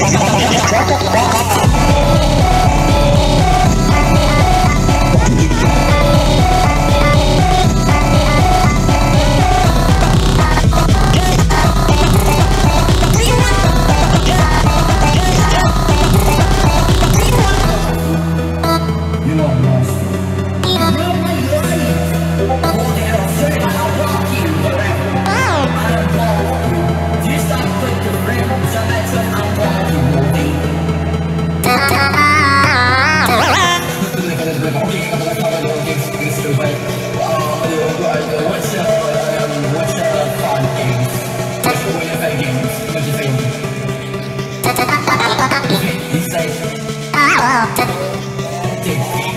You are lost. Martin.